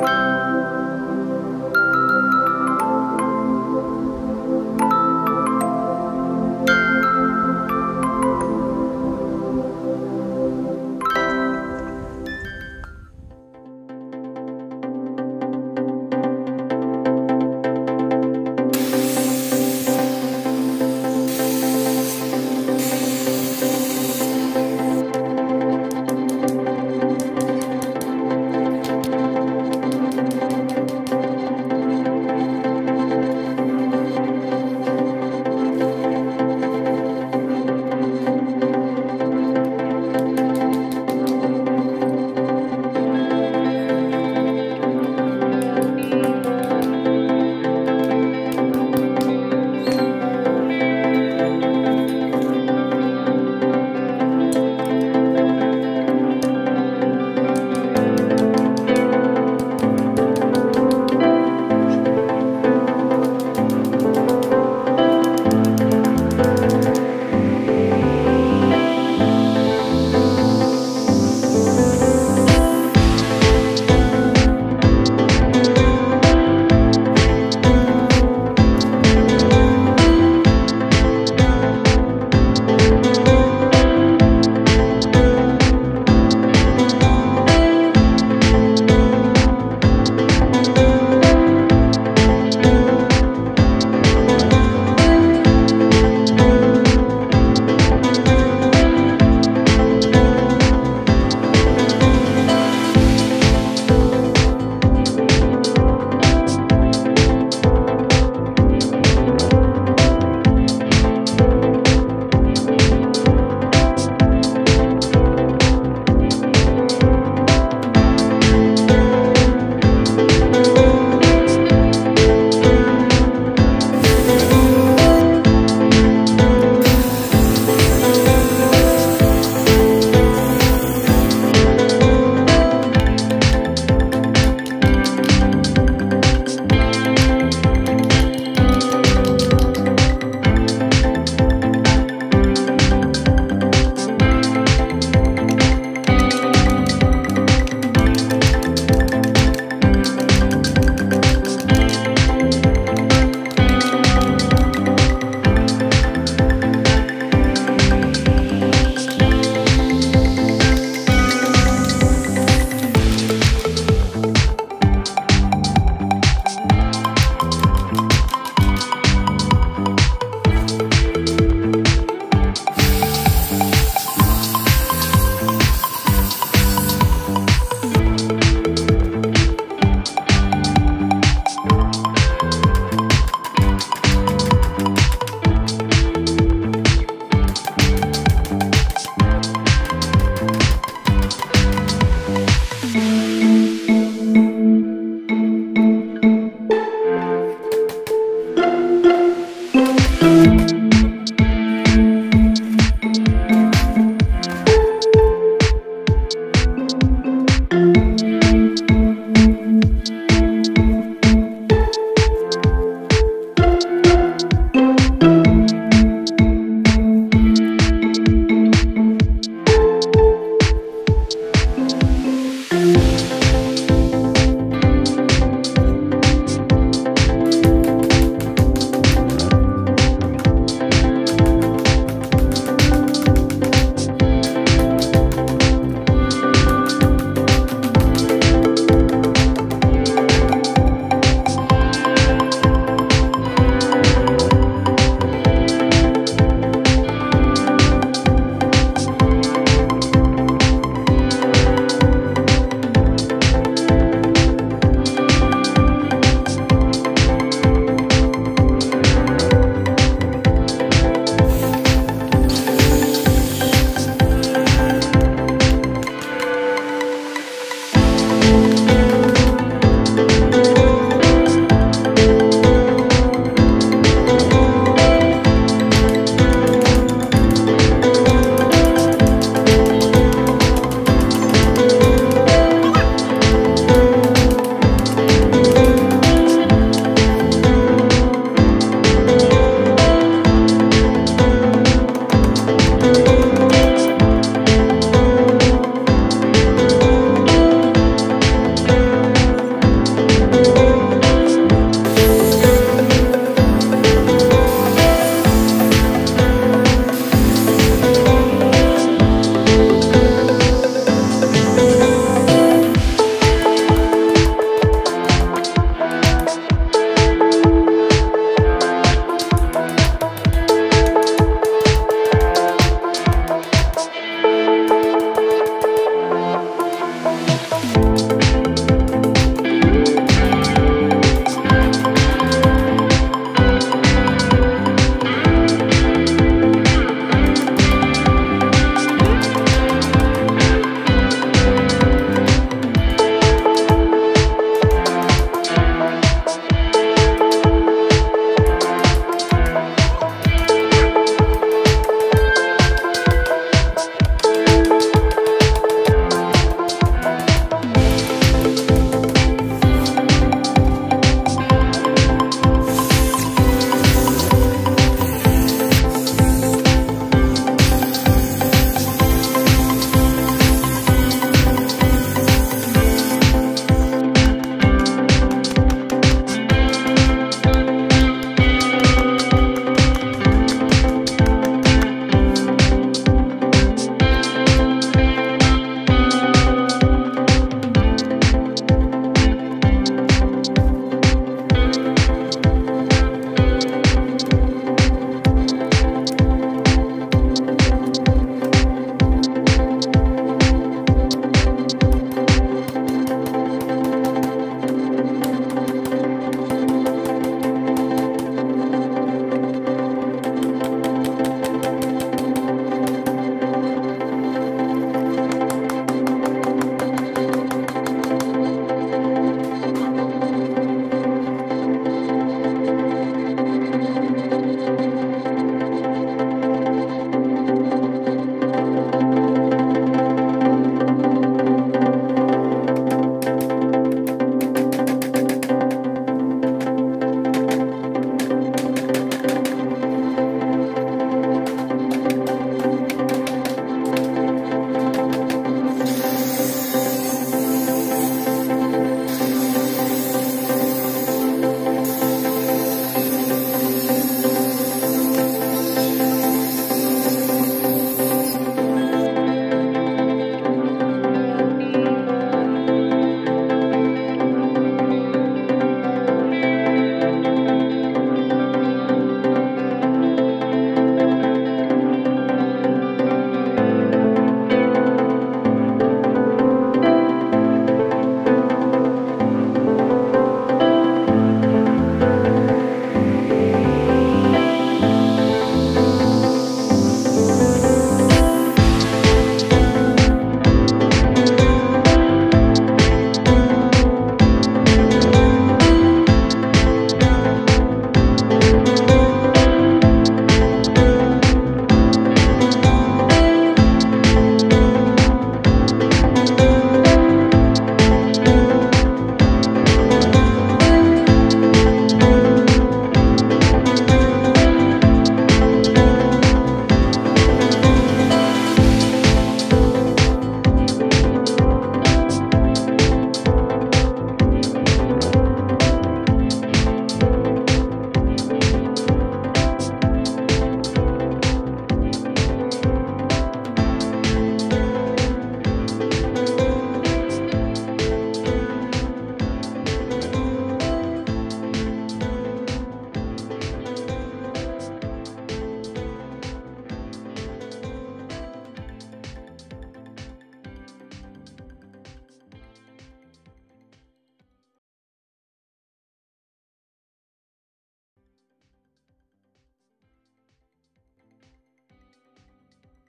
you